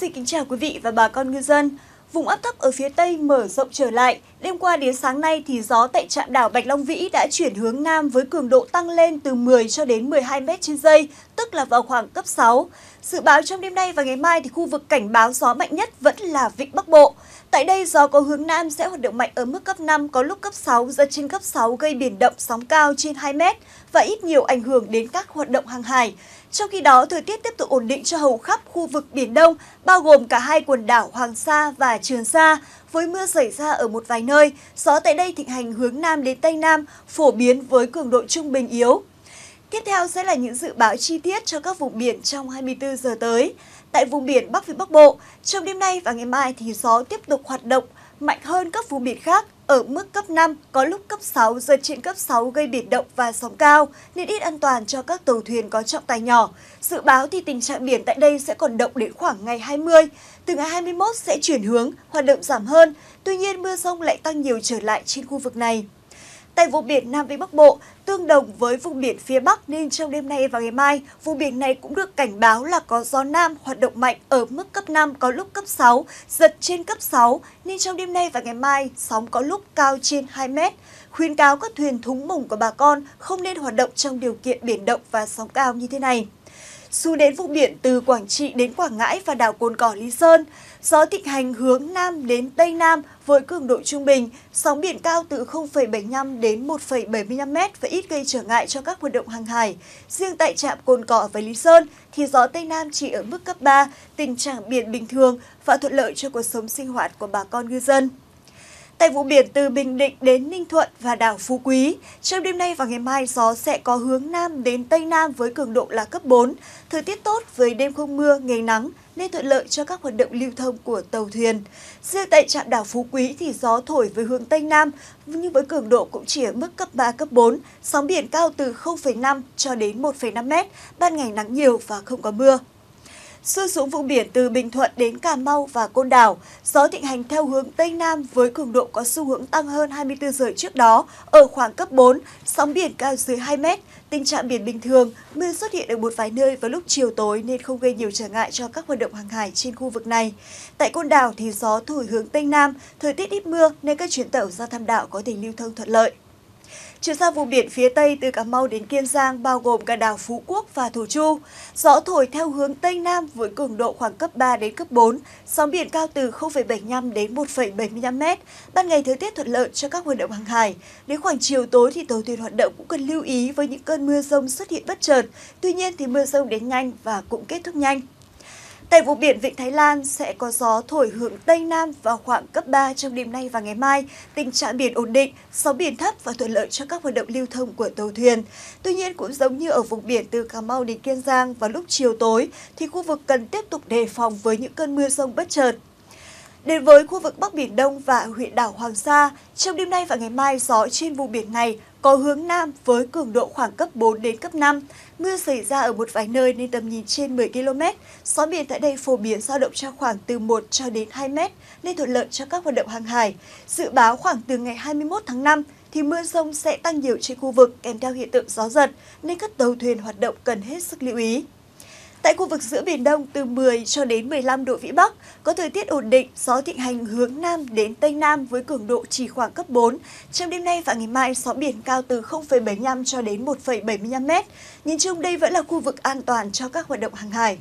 Xin kính chào quý vị và bà con ngư dân. Vùng áp thấp ở phía Tây mở rộng trở lại. Đêm qua đến sáng nay thì gió tại trạm đảo Bạch Long Vĩ đã chuyển hướng Nam với cường độ tăng lên từ 10 cho đến 12 m trên giây, tức là vào khoảng cấp 6. Dự báo trong đêm nay và ngày mai thì khu vực cảnh báo gió mạnh nhất vẫn là Vịnh Bắc Bộ. Tại đây, gió có hướng Nam sẽ hoạt động mạnh ở mức cấp 5, có lúc cấp 6, giật trên cấp 6 gây biển động sóng cao trên 2 mét và ít nhiều ảnh hưởng đến các hoạt động hàng hải. Trong khi đó, thời tiết tiếp tục ổn định cho hầu khắp khu vực Biển Đông, bao gồm cả hai quần đảo Hoàng Sa và Trường Sa, với mưa xảy ra ở một vài nơi. Gió tại đây thịnh hành hướng Nam đến Tây Nam, phổ biến với cường độ trung bình yếu. Tiếp theo sẽ là những dự báo chi tiết cho các vùng biển trong 24 giờ tới. Tại vùng biển Bắc Vịnh Bắc Bộ, trong đêm nay và ngày mai thì gió tiếp tục hoạt động mạnh hơn các vùng biển khác ở mức cấp 5, có lúc cấp 6, giật trên cấp 6 gây biển động và sóng cao, nên ít an toàn cho các tàu thuyền có trọng tài nhỏ. Dự báo thì tình trạng biển tại đây sẽ còn động đến khoảng ngày 20. Từ ngày 21 sẽ chuyển hướng, hoạt động giảm hơn, tuy nhiên mưa rông lại tăng nhiều trở lại trên khu vực này. Tại vùng biển Nam Vĩnh Bắc Bộ, tương đồng với vùng biển phía Bắc nên trong đêm nay và ngày mai, vùng biển này cũng được cảnh báo là có gió Nam hoạt động mạnh ở mức cấp 5 có lúc cấp 6, giật trên cấp 6 nên trong đêm nay và ngày mai sóng có lúc cao trên 2 mét. Khuyến cáo các thuyền thúng mùng của bà con không nên hoạt động trong điều kiện biển động và sóng cao như thế này. Xu đến vùng biển từ Quảng Trị đến Quảng Ngãi và đảo Cồn Cỏ Lý Sơn. Gió thịnh hành hướng Nam đến Tây Nam với cường độ trung bình, sóng biển cao từ 0,75 đến 1,75 m và ít gây trở ngại cho các hoạt động hàng hải. Riêng tại trạm Cồn Cỏ và Lý Sơn thì gió Tây Nam chỉ ở mức cấp 3, tình trạng biển bình thường và thuận lợi cho cuộc sống sinh hoạt của bà con ngư dân. Tại vùng biển từ Bình Định đến Ninh Thuận và đảo Phú Quý, trong đêm nay và ngày mai gió sẽ có hướng Nam đến Tây Nam với cường độ là cấp 4. Thời tiết tốt với đêm không mưa, ngày nắng nên thuận lợi cho các hoạt động lưu thông của tàu thuyền. Riêng tại trạm đảo Phú Quý thì gió thổi với hướng Tây Nam nhưng với cường độ cũng chỉ ở mức cấp 3, cấp 4. Sóng biển cao từ 0,5 cho đến 1,5 mét, ban ngày nắng nhiều và không có mưa. Xuôi xuống vùng biển từ Bình Thuận đến Cà Mau và Côn Đảo, gió thịnh hành theo hướng Tây Nam với cường độ có xu hướng tăng hơn 24 giờ trước đó ở khoảng cấp 4, sóng biển cao dưới 2 mét. Tình trạng biển bình thường, mưa xuất hiện ở một vài nơi vào lúc chiều tối nên không gây nhiều trở ngại cho các hoạt động hàng hải trên khu vực này. Tại Côn Đảo thì gió thổi hướng Tây Nam, thời tiết ít mưa nên các chuyến tàu ra thăm đảo có thể lưu thông thuận lợi. Chuyển sang vùng biển phía Tây từ Cà Mau đến Kiên Giang bao gồm cả đảo Phú Quốc và Thổ Chu. Gió thổi theo hướng Tây Nam với cường độ khoảng cấp 3 đến cấp 4, sóng biển cao từ 0,75 đến 1,75 m. Ban ngày thời tiết thuận lợi cho các hoạt động hàng hải. Đến khoảng chiều tối thì tàu thuyền hoạt động cũng cần lưu ý với những cơn mưa rông xuất hiện bất chợt. Tuy nhiên thì mưa rông đến nhanh và cũng kết thúc nhanh. Tại vùng biển Vịnh Thái Lan sẽ có gió thổi hướng Tây Nam vào khoảng cấp 3 trong đêm nay và ngày mai. Tình trạng biển ổn định, sóng biển thấp và thuận lợi cho các hoạt động lưu thông của tàu thuyền. Tuy nhiên cũng giống như ở vùng biển từ Cà Mau đến Kiên Giang vào lúc chiều tối thì khu vực cần tiếp tục đề phòng với những cơn mưa rông bất chợt. Đến với khu vực Bắc Biển Đông và huyện đảo Hoàng Sa, trong đêm nay và ngày mai gió trên vùng biển này có hướng Nam với cường độ khoảng cấp 4 đến cấp 5. Mưa xảy ra ở một vài nơi nên tầm nhìn trên 10 km. Gió biển tại đây phổ biến dao động trong khoảng từ 1 cho đến 2 mét nên thuận lợi cho các hoạt động hàng hải. Dự báo khoảng từ ngày 21 tháng 5 thì mưa rông sẽ tăng nhiều trên khu vực kèm theo hiện tượng gió giật nên các tàu thuyền hoạt động cần hết sức lưu ý. Tại khu vực giữa Biển Đông từ 10 cho đến 15 độ Vĩ Bắc, có thời tiết ổn định, gió thịnh hành hướng Nam đến Tây Nam với cường độ chỉ khoảng cấp 4. Trong đêm nay và ngày mai, sóng biển cao từ 0,75 cho đến 1,75 m. Nhìn chung đây vẫn là khu vực an toàn cho các hoạt động hàng hải.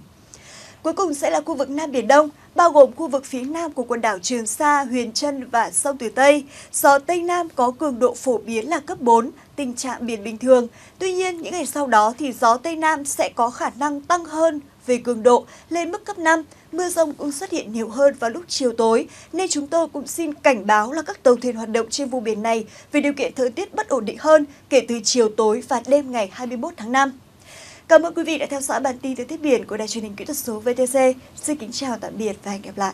Cuối cùng sẽ là khu vực Nam Biển Đông, bao gồm khu vực phía nam của quần đảo Trường Sa, Huyền Trân và sông Tử Tây. Gió Tây Nam có cường độ phổ biến là cấp 4, tình trạng biển bình thường. Tuy nhiên, những ngày sau đó thì gió Tây Nam sẽ có khả năng tăng hơn về cường độ lên mức cấp 5. Mưa rông cũng xuất hiện nhiều hơn vào lúc chiều tối, nên chúng tôi cũng xin cảnh báo là các tàu thuyền hoạt động trên vùng biển này về điều kiện thời tiết bất ổn định hơn kể từ chiều tối và đêm ngày 21 tháng 5. Cảm ơn quý vị đã theo dõi bản tin thời tiết biển của Đài truyền hình kỹ thuật số VTC. Xin kính chào tạm biệt và hẹn gặp lại.